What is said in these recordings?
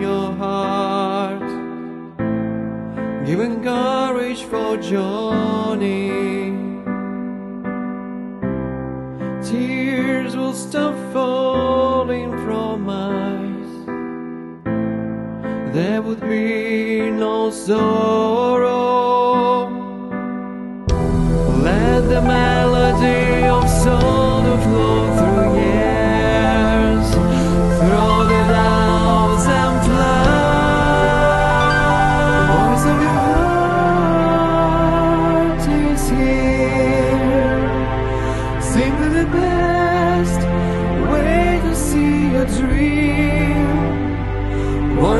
your heart, giving courage for journey. Tears will stop falling from eyes. There would be no sorrow. Let the melody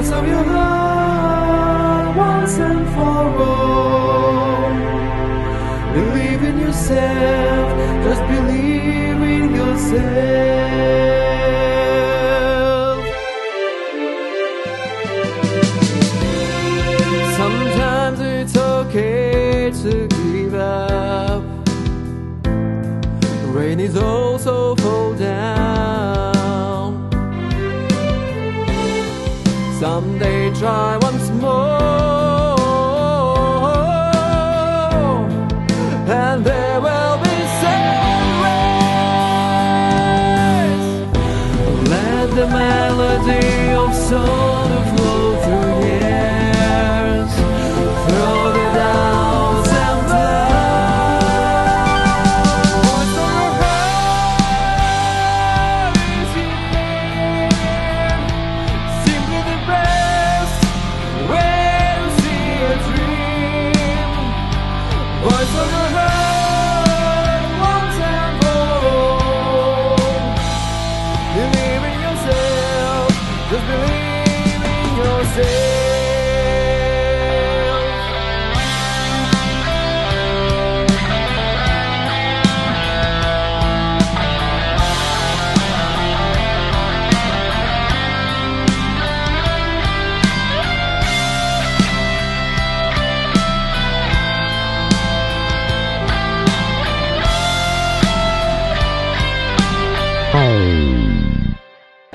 Voice of your heart once and for all. Believe in yourself, just believe in yourself. Sometimes it's okay to give up. Rain is also fall down. Someday try once more, and there will be sunrise. Let the melody of soul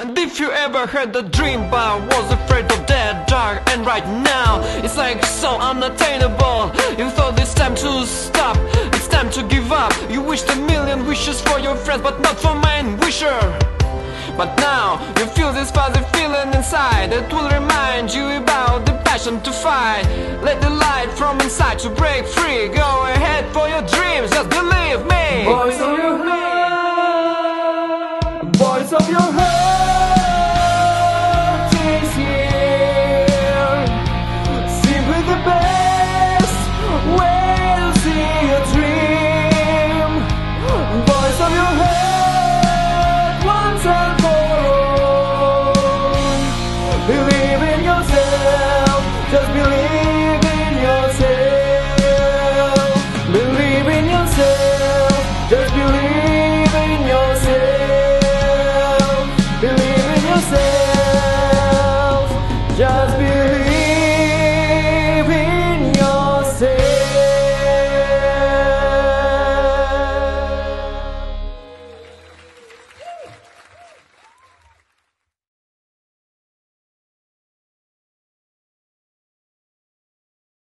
And if you ever had a dream but was afraid of that dark and right now it's like so unattainable. You thought it's time to stop, it's time to give up. You wished a million wishes for your friends but not for mine, wisher but now you feel this fuzzy feeling inside. That will remind you about the passion to fight. Let the light from inside to break free. Go ahead for your dreams, just believe me. Voice of